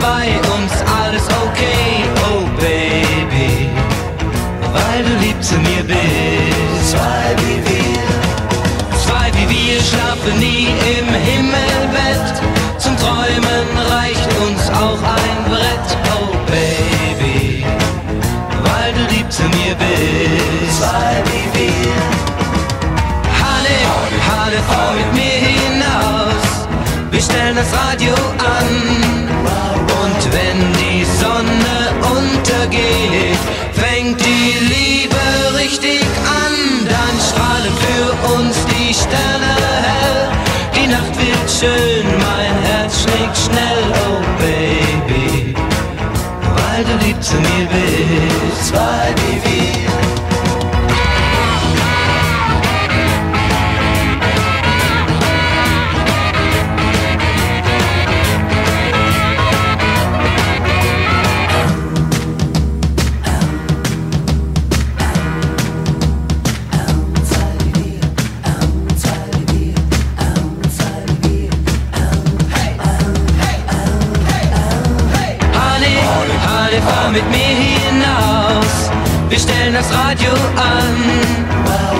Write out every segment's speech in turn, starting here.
bei uns alles okay, oh Baby, weil du lieb zu mir bist. Zwei wie wir, zwei wie wir schlafen nie uns die Sterne hell. Die Nacht wird schön, mein Herz schlägt schnell, oh Baby. Weil du lieb zu mir bist. Zwei wie wir. Mit mir hinaus. Wir stellen das Radio an.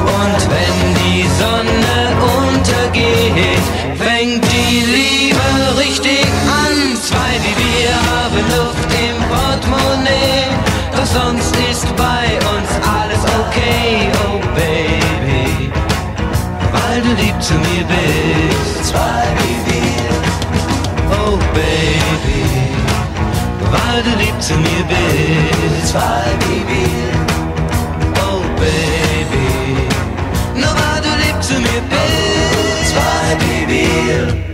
Und wenn die Sonne untergeht, fängt die Liebe richtig an. Zwei wie wir haben Luft im Portemonnaie. Doch sonst ist bei uns alles okay, oh Baby. Weil du lieb zu mir bist. du lieb zu mir bist. Weil, Baby, oh Baby, nur weil du lieb zu mir bist. Weil, Baby.